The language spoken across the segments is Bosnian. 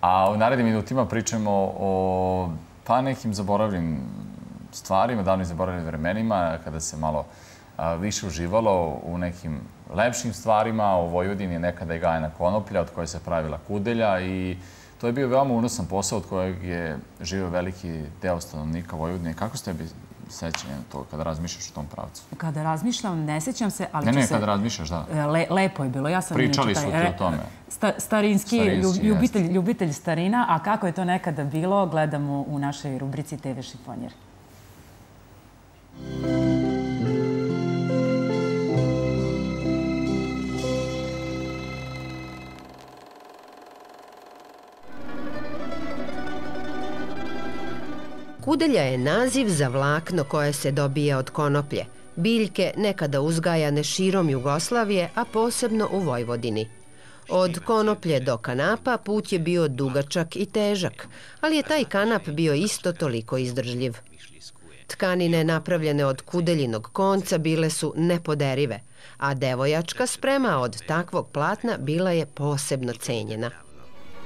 A u narednim minutima pričamo o pa nekim zaboravljim stvarima, davnim zaboravljim vremenima, kada se malo više uživalo u nekim lepšim stvarima. U Vojvodini je nekada i gajena konoplja od koje se pravila kudelja i to je bio veoma unosan posao od kojeg je živio veliki deo stanovnika Vojvodine. Kako ste na to kada razmišljaš u tom pravcu? Kada razmišljam, ne sećam se, ali ne, ne, kada razmišljaš, da. E, lepo je bilo. Ja sam Pričali su ti o tome. Starinski, ljubitelj, ljubitelj starina, a kako je to nekada bilo, gledamo u našoj rubrici TV Šifonjer. Kudelja je naziv za vlakno koje se dobija od konoplje, biljke nekada uzgajane širom Jugoslavije, a posebno u Vojvodini. Od konoplje do kanapa put je bio dugačak i težak, ali je taj kanap bio isto toliko izdržljiv. Tkanine napravljene od kudeljinog konca bile su nepoderive, a devojačka sprema od takvog platna bila je posebno cenjena.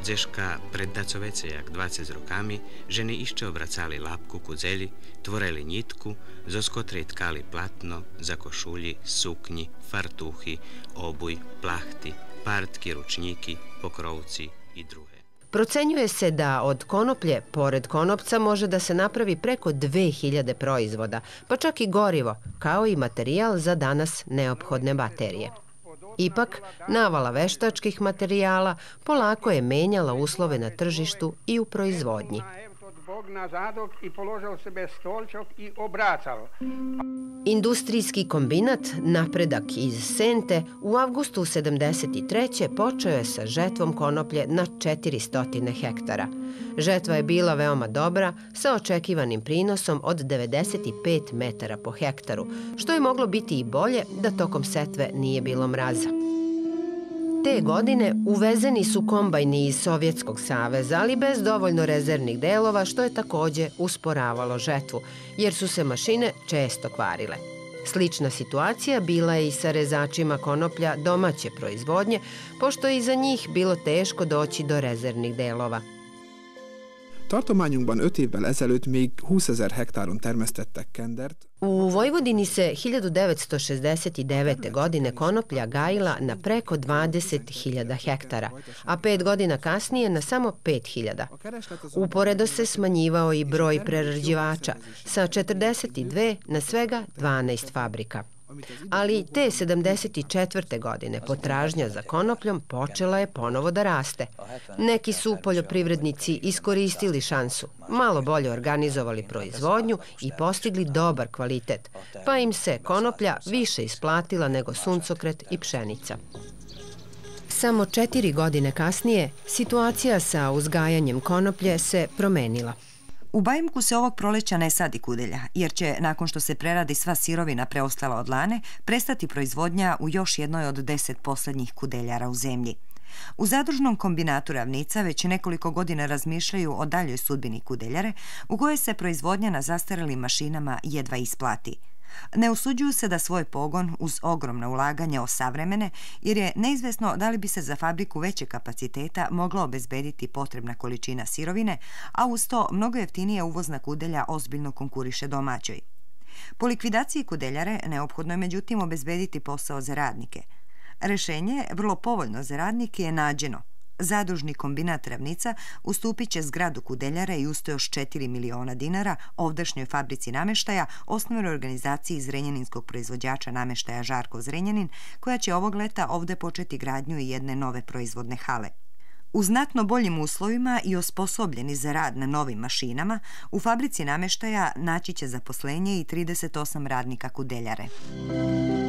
Дзешка пред дацовеце як 20 рукамі, жены іще обрацалі лапку кудзелі, творелі нітку, зоскотри tkali платно за кошулі, сукні, фартухи, обуй, плахти, партки, ручніки, pokrovci і друге. Procenjuje se da od konoplje, pored konopca, može da se napravi preko 2000 proizvoda, pa čak i gorivo, kao i materijal za danas neophodne baterije. Ipak, navala veštačkih materijala polako je menjala uslove na tržištu i u proizvodnji. Bog na zadok i položao sebe stolčok i obracal. Industrijski kombinat Napredak iz Sente u avgustu 73. počeo je sa žetvom konoplje na 400 hektara. Žetva je bila veoma dobra sa očekivanim prinosom od 95 metara po hektaru, što je moglo biti i bolje da tokom setve nije bilo mraza. Te godine uvezeni su kombajni iz Sovjetskog saveza, ali bez dovoljno rezervnih delova, što je takođe usporavalo žetvu, jer su se mašine često kvarile. Slična situacija bila je i sa rezačima konoplja domaće proizvodnje, pošto je i za njih bilo teško doći do rezervnih delova. Tartományunkban 5 évvel ezelőtt még 20 ezer hektáron termesztettek kendert. U Vojvodini se 1969. godine konoplja gajila na preko 20.000 hektara, a pet godina kasnije na samo 5.000. Uporedo se smanjivao i broj prerađivača sa 42 na svega 12 fabrika. Ali te 74. godine potražnja za konopljom počela je ponovo da raste. Neki su poljoprivrednici iskoristili šansu, malo bolje organizovali proizvodnju i postigli dobar kvalitet, pa im se konoplja više isplatila nego suncokret i pšenica. Samo četiri godine kasnije situacija sa uzgajanjem konoplje se promenila. U Bajimku se ovog proleća ne sadi kudelja, jer će, nakon što se preradi sva sirovina preostala od lane, prestati proizvodnja u još jednoj od deset posljednjih kudeljara u zemlji. U zadružnom kombinatu ravnica već nekoliko godina razmišljaju o daljoj sudbini kudeljare, u kojoj se proizvodnja na zastarelim mašinama jedva isplati – Ne usuđuju se da svoj pogon uz ogromna ulaganja o savremene, jer je neizvesno da li bi se za fabriku veće kapaciteta mogla obezbediti potrebna količina sirovine, a uz to mnogo jeftinije uvozna kudelja ozbiljno konkuriše domaćoj. Po likvidaciji kudeljare neophodno je međutim obezbediti posao za radnike. Rešenje, vrlo povoljno za radnike, je nađeno – Zadužni kombinat Ravnica ustupit će zgradu Kudeljara i usto još 4 miliona dinara ovdašnjoj fabrici nameštaja, osnovnoj organizaciji Zrenjaninskog proizvođača nameštaja Žarko Zrenjanin, koja će ovog leta ovde početi gradnju i jedne nove proizvodne hale. U znatno boljim uslovima i osposobljeni za rad na novim mašinama, u fabrici nameštaja naći će zaposlenje i 38 radnika Kudeljare. Muzika